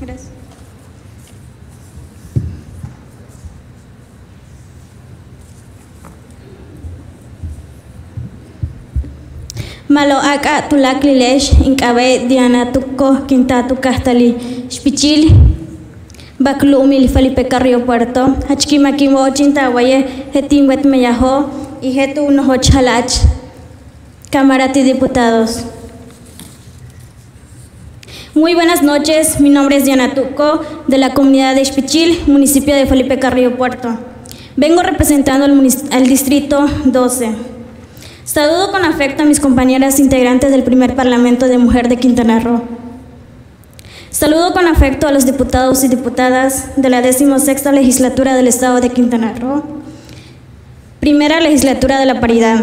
Gracias. Malo aka tulaklilesh inkabe diana tuko quinta tu castali spichil baklumil Felipe Carrillo Puerto. Hachkimakimo chintawaye jetinwet meyajo y jetu nohochalach camarati diputados. Muy buenas noches, mi nombre es Diana Tuco, de la comunidad de Xpichil, municipio de Felipe Carrillo Puerto. Vengo representando al, distrito 12. Saludo con afecto a mis compañeras integrantes del primer Parlamento de Mujer de Quintana Roo. Saludo con afecto a los diputados y diputadas de la 16 legislatura del Estado de Quintana Roo, primera legislatura de la paridad.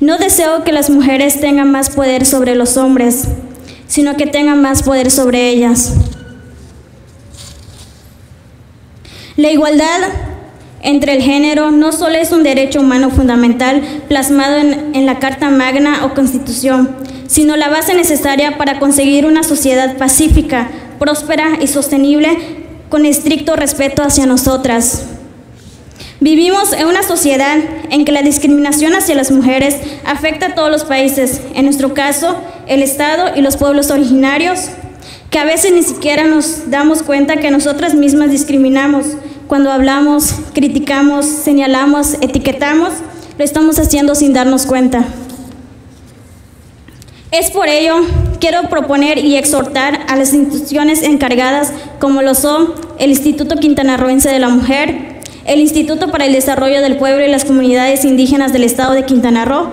No deseo que las mujeres tengan más poder sobre los hombres, sino que tengan más poder sobre ellas. La igualdad entre el género no solo es un derecho humano fundamental plasmado en, en, la Carta Magna o Constitución, sino la base necesaria para conseguir una sociedad pacífica, próspera y sostenible con estricto respeto hacia nosotras. Vivimos en una sociedad en que la discriminación hacia las mujeres afecta a todos los países, en nuestro caso, el Estado y los pueblos originarios, que a veces ni siquiera nos damos cuenta que nosotras mismas discriminamos. Cuando hablamos, criticamos, señalamos, etiquetamos, lo estamos haciendo sin darnos cuenta. Es por ello quiero proponer y exhortar a las instituciones encargadas, como lo son el Instituto Quintanarroense de la Mujer, el Instituto para el Desarrollo del Pueblo y las Comunidades Indígenas del Estado de Quintana Roo,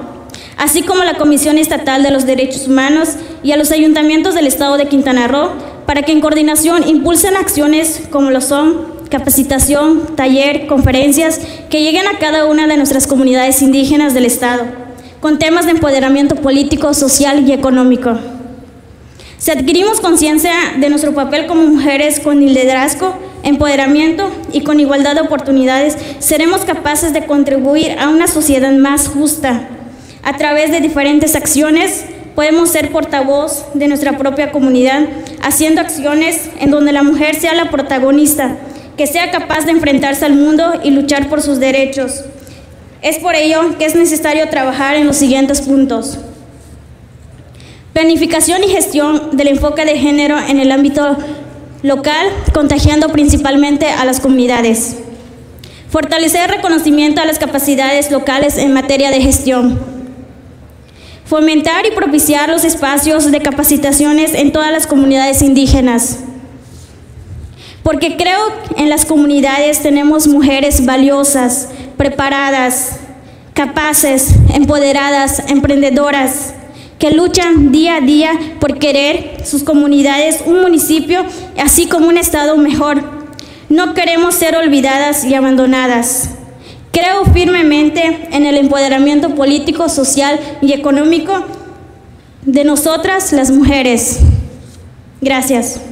así como la Comisión Estatal de los Derechos Humanos y a los ayuntamientos del Estado de Quintana Roo, para que en coordinación impulsen acciones como lo son capacitación, taller, conferencias, que lleguen a cada una de nuestras comunidades indígenas del Estado, con temas de empoderamiento político, social y económico. Si adquirimos conciencia de nuestro papel como mujeres con liderazgo, empoderamiento y con igualdad de oportunidades, seremos capaces de contribuir a una sociedad más justa. A través de diferentes acciones, podemos ser portavoz de nuestra propia comunidad, haciendo acciones en donde la mujer sea la protagonista, que sea capaz de enfrentarse al mundo y luchar por sus derechos. Es por ello que es necesario trabajar en los siguientes puntos. Planificación y gestión del enfoque de género en el ámbito local, contagiando principalmente a las comunidades. Fortalecer el reconocimiento a las capacidades locales en materia de gestión. Fomentar y propiciar los espacios de capacitaciones en todas las comunidades indígenas. Porque creo en las comunidades tenemos mujeres valiosas, preparadas, capaces, empoderadas, emprendedoras, que luchan día a día por querer sus comunidades, un municipio, así como un estado mejor. No queremos ser olvidadas y abandonadas. Creo firmemente en el empoderamiento político, social y económico de nosotras las mujeres. Gracias.